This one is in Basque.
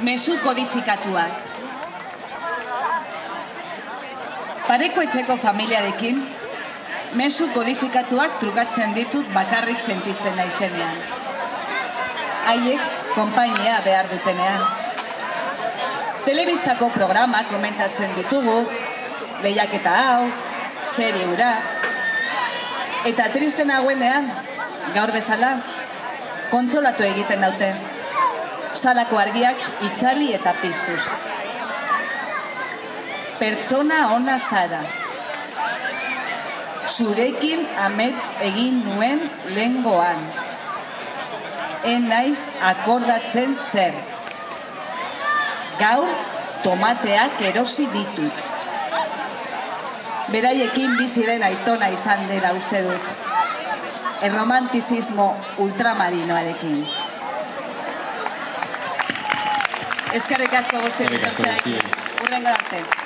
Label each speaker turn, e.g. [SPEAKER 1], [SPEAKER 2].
[SPEAKER 1] mezu kodifikatuak. Pareko etxeko familiarekin, mezu kodifikatuak trukatzen ditut bakarrik sentitzen naizenean. Haiek konpainia behar dutenean. Telebistako programa komentatzen ditugu, lehiaketa hau, serie ura, eta tristen hauenean, gaur bezala, kontsolatu egiten daute. Salako argiak itzali eta piztuz. Pertsona ona zara. Zurekin amets egin nuen lengoan. En naiz akordatzen zer. Gaur tomateak erosi ditut. Beraiekin biziren aitona izan dela uste dut. Erromantizismo ultramarinoarekin. Eskerrik asko guztiak.
[SPEAKER 2] Eskerrik asko guztioi.
[SPEAKER 1] Urrengo arte.